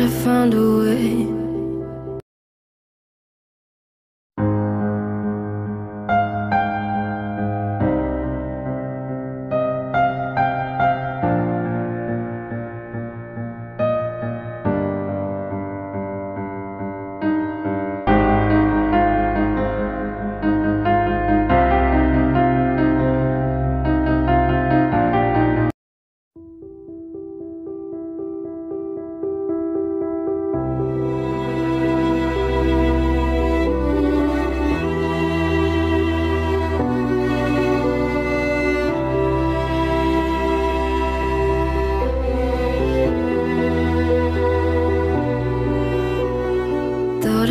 I found a way.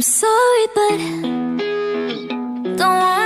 I'm sorry, but don't